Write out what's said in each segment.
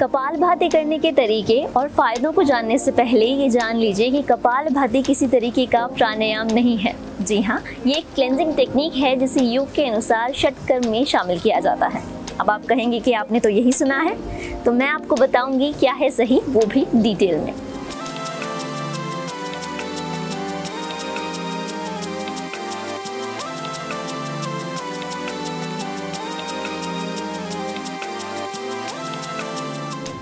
कपाल भाती करने के तरीके और फायदों को जानने से पहले ये जान लीजिए कि कपाल भाती किसी तरीके का प्राणायाम नहीं है। जी हाँ ये एक क्लेंजिंग टेक्निक है जिसे योग के अनुसार षटकर्म में शामिल किया जाता है। अब आप कहेंगे कि आपने तो यही सुना है तो मैं आपको बताऊँगी क्या है सही, वो भी डिटेल में।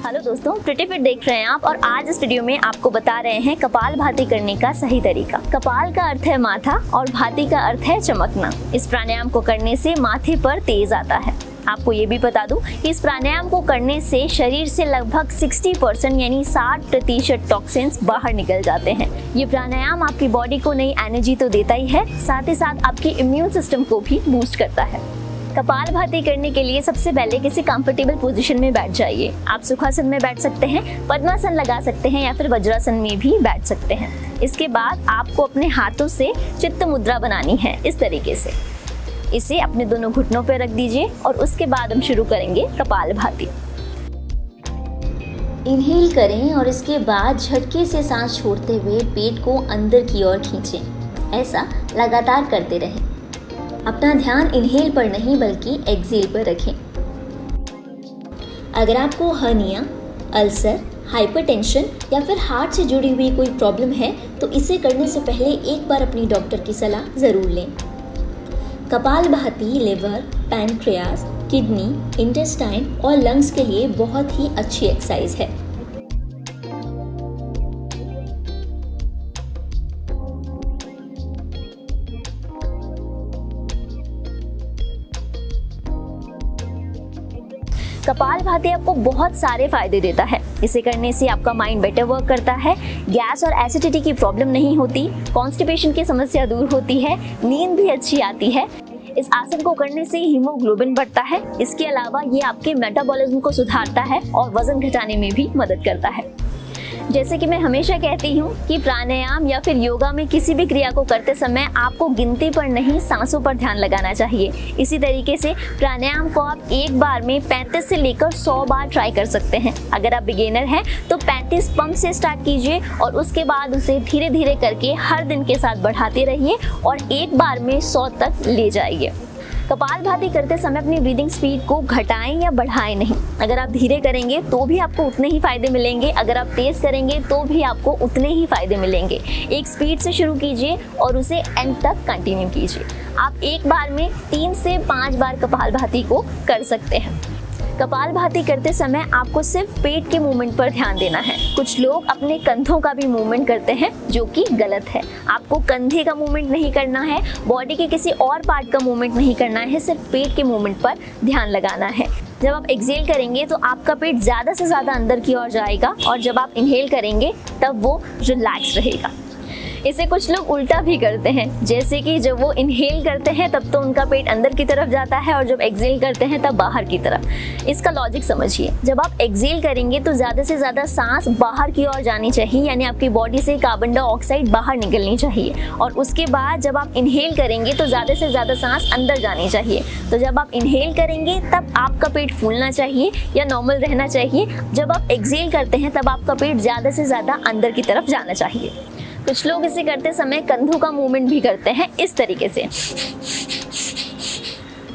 हेलो दोस्तों प्रिटी फिट देख रहे हैं आप और आज इस वीडियो में आपको बता रहे हैं कपाल भाती करने का सही तरीका। कपाल का अर्थ है माथा और भाती का अर्थ है चमकना। इस प्राणायाम को करने से माथे पर तेज आता है। आपको ये भी बता दूँ कि इस प्राणायाम को करने से शरीर से लगभग 60 परसेंट यानी 60 प्रतिशत टॉक्सिन्स बाहर निकल जाते हैं। ये प्राणायाम आपकी बॉडी को नई एनर्जी तो देता ही है, साथ ही साथ आपके इम्यून सिस्टम को भी बूस्ट करता है। कपाल भाती करने के लिए सबसे पहले किसी कंफर्टेबल पोजीशन में बैठ जाइए। आप सुखासन में बैठ सकते हैं, पद्मासन लगा सकते हैं या फिर वज्रासन में भी बैठ सकते हैं। इसके बाद आपको अपने हाथों से चित्त मुद्रा बनानी है, इस तरीके से। इसे अपने दोनों घुटनों पर रख दीजिए और उसके बाद हम शुरू करेंगे कपाल भाती। इनहेल करें और इसके बाद झटके से सांस छोड़ते हुए पेट को अंदर की ओर खींचें। ऐसा लगातार करते रहें। अपना ध्यान इनहेल पर नहीं, बल्कि एक्सेल पर रखें। अगर आपको हर्निया अल्सर हाइपरटेंशन या फिर हार्ट से जुड़ी हुई कोई प्रॉब्लम है तो इसे करने से पहले एक बार अपनी डॉक्टर की सलाह ज़रूर लें। Kapalbhati liver pancreas kidney intestine और लंग्स के लिए बहुत ही अच्छी एक्सरसाइज है। कपाल भाती आपको बहुत सारे फ़ायदे देता है। इसे करने से आपका माइंड बेटर वर्क करता है। गैस और एसिडिटी की प्रॉब्लम नहीं होती। कॉन्स्टिपेशन की समस्या दूर होती है। नींद भी अच्छी आती है। इस आसन को करने से हीमोग्लोबिन बढ़ता है। इसके अलावा ये आपके मेटाबॉलिज्म को सुधारता है और वज़न घटाने में भी मदद करता है। जैसे कि मैं हमेशा कहती हूँ कि प्राणायाम या फिर योगा में किसी भी क्रिया को करते समय आपको गिनती पर नहीं, सांसों पर ध्यान लगाना चाहिए। इसी तरीके से प्राणायाम को आप एक बार में 35 से लेकर 100 बार ट्राई कर सकते हैं। अगर आप बिगेनर हैं तो 35 पंप से स्टार्ट कीजिए और उसके बाद उसे धीरे धीरे करके हर दिन के साथ बढ़ाते रहिए और एक बार में सौ तक ले जाइए। कपाल भाती करते समय अपनी ब्रीदिंग स्पीड को घटाएँ या बढ़ाएँ नहीं। अगर आप धीरे करेंगे तो भी आपको उतने ही फ़ायदे मिलेंगे। अगर आप तेज करेंगे तो भी आपको उतने ही फ़ायदे मिलेंगे। एक स्पीड से शुरू कीजिए और उसे एंड तक कंटिन्यू कीजिए। आप एक बार में तीन से पाँच बार कपाल भाती को कर सकते हैं। कपाल भाती करते समय आपको सिर्फ़ पेट के मूवमेंट पर ध्यान देना है। कुछ लोग अपने कंधों का भी मूवमेंट करते हैं, जो कि गलत है। आपको कंधे का मूवमेंट नहीं करना है बॉडी के किसी और पार्ट का मूवमेंट नहीं करना है, सिर्फ़ पेट के मूवमेंट पर ध्यान लगाना है। जब आप एक्सेल करेंगे तो आपका पेट ज़्यादा से ज़्यादा अंदर की ओर जाएगा, और जब आप इनहेल करेंगे, तब वो रिलैक्स रहेगा। इसे कुछ लोग उल्टा भी करते हैं। जैसे कि जब वो इनहेल करते हैं, तब तो उनका पेट अंदर की तरफ़ जाता है और जब एक्सेल करते हैं, तब बाहर की तरफ़। इसका लॉजिक समझिए। जब आप एक्सेल करेंगे तो ज़्यादा से ज़्यादा सांस बाहर की ओर जानी चाहिए, यानी आपकी बॉडी से कार्बन डाइऑक्साइड बाहर निकलनी चाहिए। और उसके बाद जब आप इनहेल करेंगे तो ज़्यादा से ज़्यादा सांस अंदर जानी चाहिए। तो जब आप इनहेल करेंगे, तब आपका पेट फूलना चाहिए या नॉर्मल रहना चाहिए। जब आप एक्सेल करते हैं, तब आपका पेट ज़्यादा से ज़्यादा अंदर की तरफ़ जाना चाहिए। कुछ लोग इसे करते समय कंधों का मूवमेंट भी करते हैं इस तरीके से।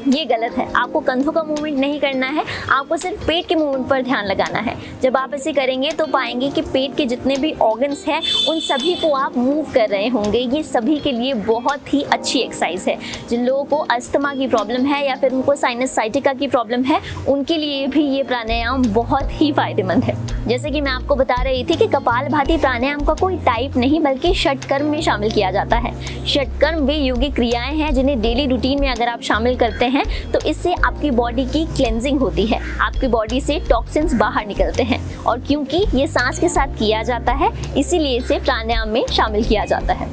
ये गलत है। आपको कंधों का मूवमेंट नहीं करना है, आपको सिर्फ़ पेट के मूवमेंट पर ध्यान लगाना है। जब आप इसे करेंगे तो पाएँगे कि पेट के जितने भी ऑर्गन्स हैं, उन सभी को आप मूव कर रहे होंगे। ये सभी के लिए बहुत ही अच्छी एक्सरसाइज है। जिन लोगों को अस्थमा की प्रॉब्लम है या फिर उनको साइनस साइटिका की प्रॉब्लम है, उनके लिए भी ये प्राणायाम बहुत ही फ़ायदेमंद है। जैसे कि मैं आपको बता रही थी कि कपाल भाती प्राणायाम का कोई टाइप नहीं, बल्कि षटकर्म में शामिल किया जाता है। षटकर्म वे योगिक क्रियाएँ हैं जिन्हें डेली रूटीन में अगर आप शामिल करते हैं तो इससे आपकी बॉडी की क्लेंजिंग होती है। आपकी बॉडी से टॉक्सिन्स बाहर निकलते हैं और क्योंकि ये सांस के साथ किया जाता है, इसीलिए इसे प्राणायाम में शामिल किया जाता है।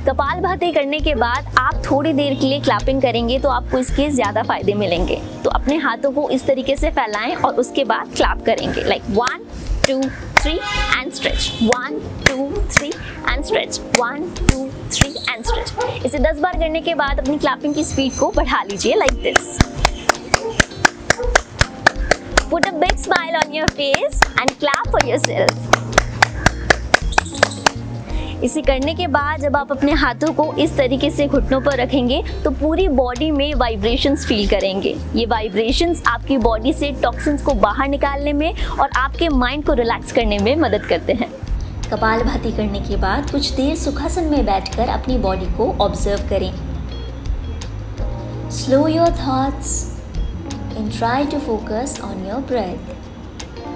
कपाल भाती करने के बाद आप थोड़ी देर के लिए क्लैपिंग करेंगे तो आपको इसके ज़्यादा फ़ायदे मिलेंगे। तो अपने हाथों को इस तरीके से फैलाएँ और उसके बाद क्लैप करेंगे। Like one two three and stretch one two three and stretch one two three and stretch इसे दस बार करने के बाद अपनी क्लैपिंग की स्पीड को बढ़ा लीजिए like this Put a big smile on your face and clap for yourself. इसे करने के बाद जब आप अपने हाथों को इस तरीके से घुटनों पर रखेंगे तो पूरी बॉडी में वाइब्रेशंस फील करेंगे। ये वाइब्रेशंस आपकी बॉडी से टॉक्सिन्स को बाहर निकालने में और आपके माइंड को रिलैक्स करने में मदद करते हैं। कपाल भाती करने के बाद कुछ देर सुखासन में बैठकर अपनी बॉडी को ऑब्ज़र्व करें। Slow your thoughts and try to focus on your breath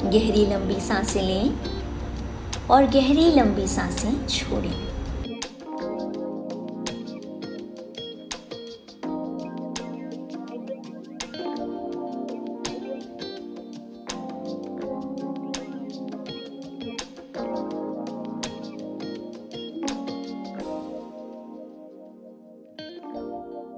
गहरी लंबी साँसें लें। और गहरी लंबी साँसें छोड़ें।